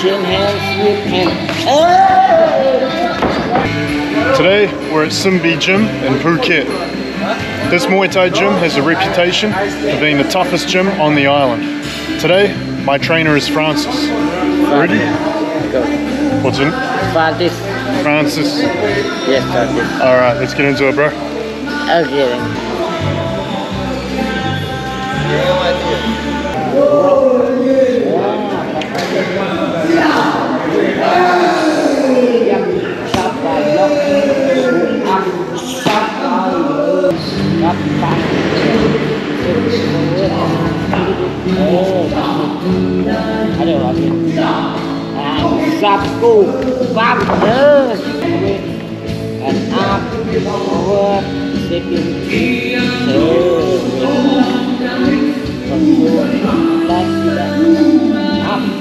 Shake hands with him. Today we're at Sinbi Gym in Phuket. This Muay Thai gym has a reputation for being the toughest gym on the island. Today, my trainer is Francis. Ready? Go. What's in? Francis. Francis. Yes, Francis. Alright, let's get into it, bro. Okay. then. Thấy điều rồi À, gặp cụ Phạm nhớ And afterward They can hear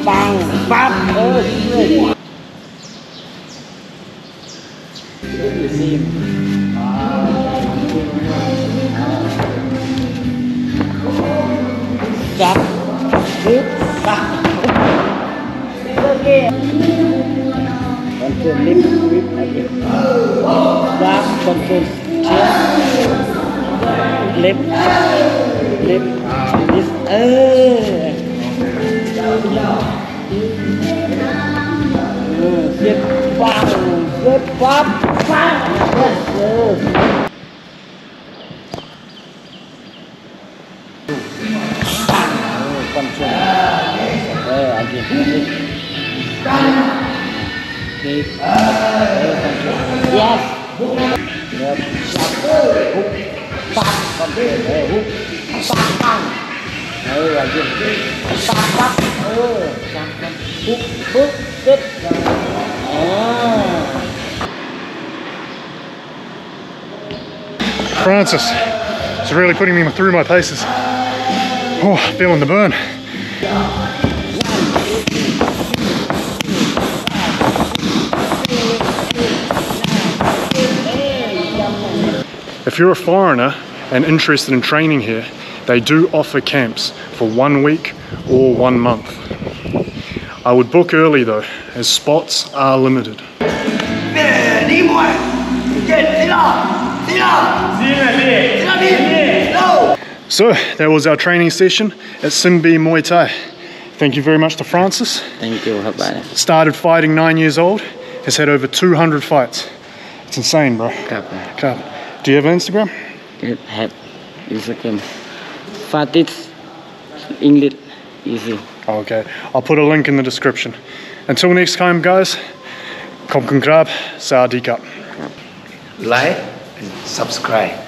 Bằng Pháp ơi Hãy subscribe cho kênh Ghiền Mì Gõ Để không bỏ lỡ những video hấp dẫn chặt rút bắt control lift grip again back control chin left left this เออเออเสียบปั๊บเสียบปั๊บปั๊บเออ Francis. It's really putting me through my paces. Oh, feeling the burn. If you're a foreigner and interested in training here, they do offer camps for one week or one month. I would book early though, as spots are limited. So that was our training session at Sinbi Muay Thai. Thank you very much to Francis. Thank you. Started fighting nine years old, has had over 200 fights. It's insane, bro. Cup. Cup. Do you have an Instagram? It have Instagram. Fatis English easy. Okay, I'll put a link in the description. Until next time, guys, Kom Kun Krab, Sawadee Cup. like and subscribe